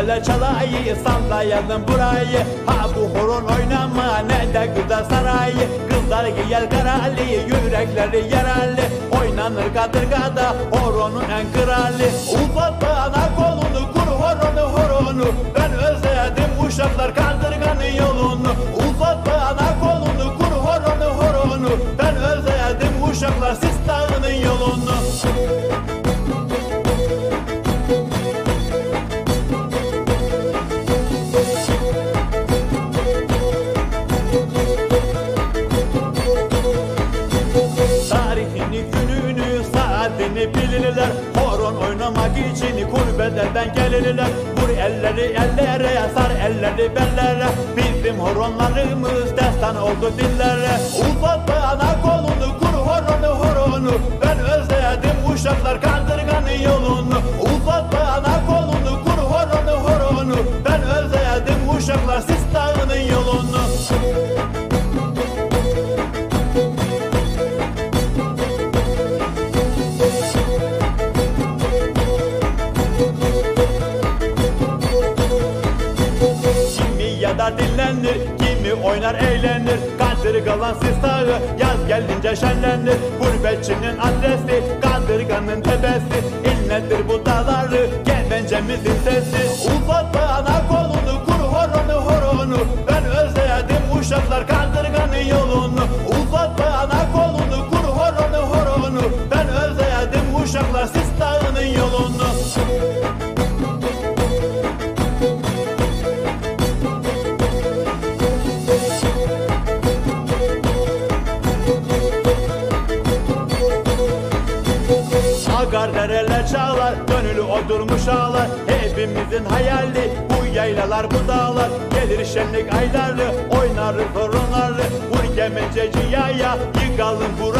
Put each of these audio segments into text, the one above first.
söyle çalayı sallayalım burayı. Ha bu horon oynama ne de güzel sarayı. Kızlar giyer karali yürekleri yaralı. Oynanır kadırgada horonun en krali Uzat bana kolunu kur horonu horonu. Ben özledim uşaklar kaldırganın yolunu. Uzat bana kolunu kur horonu horonu. Ben özledim uşaklar sistağının yolunu Horon oynamak için kurbeleden gelirler. Vur elleri ellere, sar elleri bellere. Bizim horonlarımız destan oldu dillere. Uzat bana kolunu, kur horonu horonu. Ben özledim uşaklar kaldırganın yolunu ya da dinlenir, kimi oynar eğlenir. Kadırgalan sistağı yaz gelince şenlenir. Gurbetçinin adresi, kadırganın tepesi. İllendir bu dağları, gevencemizin sesi Dereler çağlar, gönülü oturmuş ağlar. Hepimizin hayali bu yaylalar bu dağlar. Gelir şenlik ayları, oynarız sorunları Vur kemence ciyaya, yıkalım buraları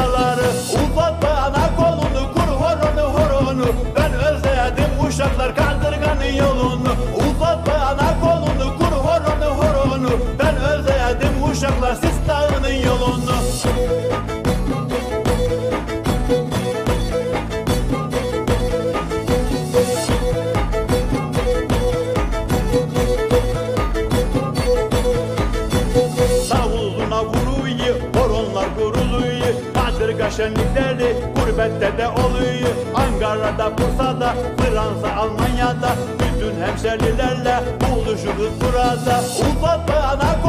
Kadırga şenlikleri gurbette de oluyor. Ankara'da, Bursa'da, Fransa, Almanya'da. Bütün hemşerilerle buluşuruz burada. Uzat bana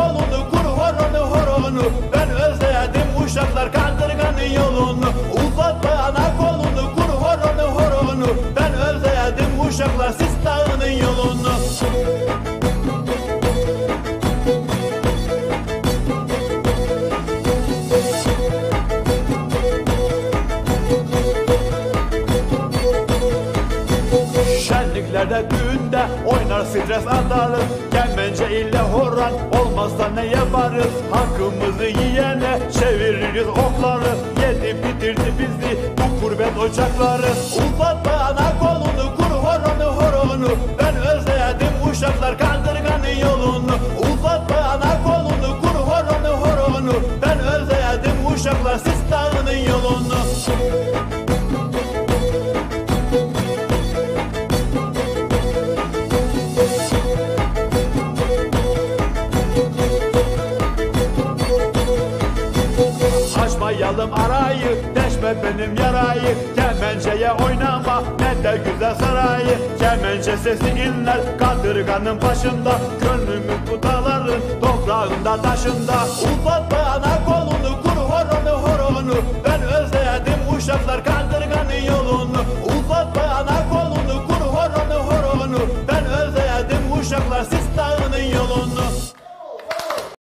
Şenliklerde düğünde oynar stres atarız. Kemence ile horan olmazsa ne yaparız Hakkımızı yiyene çeviririz okları Yedi bitirdi bizi bu kurbet ocakları. Uzat bana kolunu kur horonu horonu. Ben özledim uşaklar kaldırganın yolunu. Uzat bana kolunu kur horonu horonu. Ben özledim uşaklar sistağının yolunu deşme benim yarayı Kemenceye oynama, ne de güzel sarayı. Kemence sesi inler, kadırganın başında Gönlümüz bu toprağında taşında